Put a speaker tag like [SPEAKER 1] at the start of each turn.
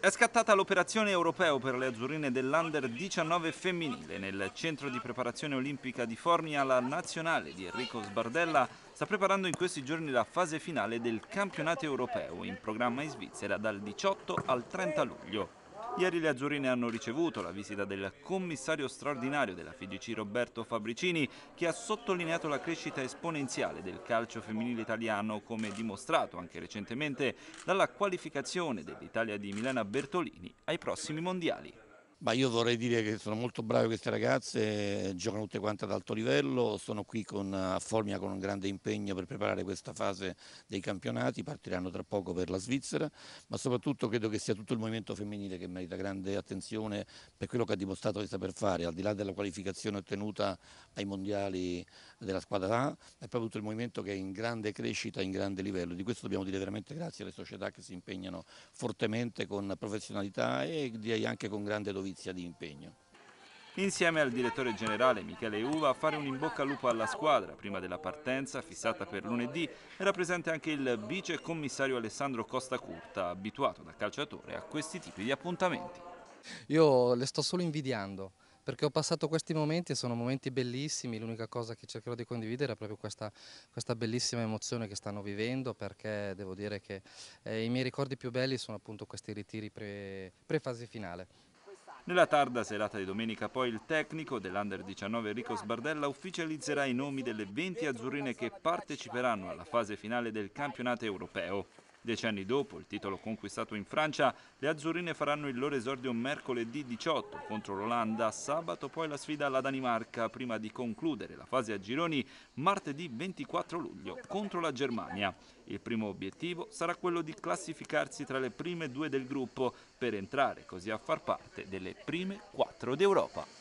[SPEAKER 1] È scattata l'operazione europeo per le azzurrine dell'Under 19 femminile. Nel centro di preparazione olimpica di Formia la nazionale di Enrico Sbardella sta preparando in questi giorni la fase finale del campionato europeo in programma in Svizzera dal 18 al 30 luglio. Ieri le azzurrine hanno ricevuto la visita del commissario straordinario della FIGC Roberto Fabricini che ha sottolineato la crescita esponenziale del calcio femminile italiano come dimostrato anche recentemente dalla qualificazione dell'Italia di Milena Bertolini ai prossimi mondiali.
[SPEAKER 2] Ma io vorrei dire che sono molto brave queste ragazze, giocano tutte quante ad alto livello, sono qui con, a Formia con un grande impegno per preparare questa fase dei campionati, partiranno tra poco per la Svizzera, ma soprattutto credo che sia tutto il movimento femminile che merita grande attenzione per quello che ha dimostrato di saper fare, al di là della qualificazione ottenuta ai mondiali della squadra A, è proprio tutto il movimento che è in grande crescita, in grande livello. Di questo dobbiamo dire veramente grazie alle società che si impegnano fortemente con professionalità e direi anche con grande dovizia dovizia di impegno.
[SPEAKER 1] Insieme al direttore generale Michele Uva a fare un in bocca al lupo alla squadra prima della partenza fissata per lunedì era presente anche il vice commissario Alessandro Costa Curta, abituato da calciatore a questi tipi di appuntamenti.
[SPEAKER 3] Io le sto solo invidiando perché ho passato questi momenti e sono momenti bellissimi, l'unica cosa che cercherò di condividere è proprio questa, questa bellissima emozione che stanno vivendo perché devo dire che eh, i miei ricordi più belli sono appunto questi ritiri pre-fase pre finale.
[SPEAKER 1] Nella tarda serata di domenica poi il tecnico dell'Under 19 Enrico Sbardella ufficializzerà i nomi delle 20 azzurrine che parteciperanno alla fase finale del campionato europeo. Decenni dopo il titolo conquistato in Francia, le azzurrine faranno il loro esordio mercoledì 18 contro l'Olanda, sabato poi la sfida alla Danimarca prima di concludere la fase a gironi martedì 24 luglio contro la Germania. Il primo obiettivo sarà quello di classificarsi tra le prime due del gruppo per entrare così a far parte delle prime quattro d'Europa.